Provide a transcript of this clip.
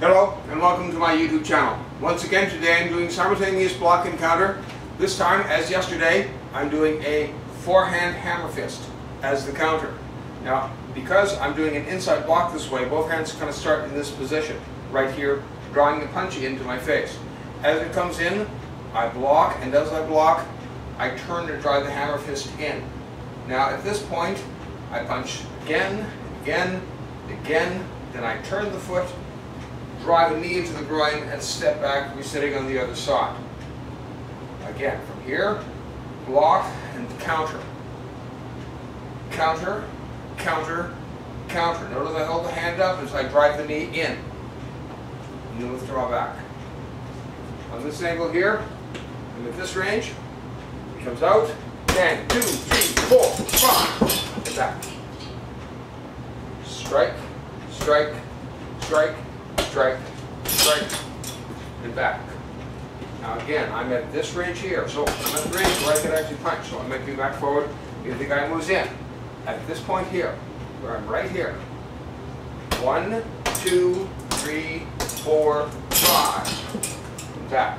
Hello and welcome to my YouTube channel. Once again today I'm doing simultaneous block and counter. This time, as yesterday, I'm doing a forehand hammer fist as the counter. Now, because I'm doing an inside block this way, both hands kind of start in this position, right here, drawing the punchy into my face. As it comes in, I block, and as I block, I turn to drive the hammer fist in. Now, at this point, I punch again, again, again, then I turn the foot, drive a knee into the groin, and step back, resetting on the other side. Again, from here, block and counter. Counter, counter, counter. Notice I hold the hand up as I drive the knee in. And then withdraw back. On this angle here, I'm at this range, it comes out, 10, 2, 3, 4, 5, and back. Strike, strike, strike, strike, strike, and back. Now again, I'm at this range here, so I'm at the range where I can actually punch. So I'm making back forward if the guy moves in. At this point here, where I'm right here, one, two, three, four, five, back.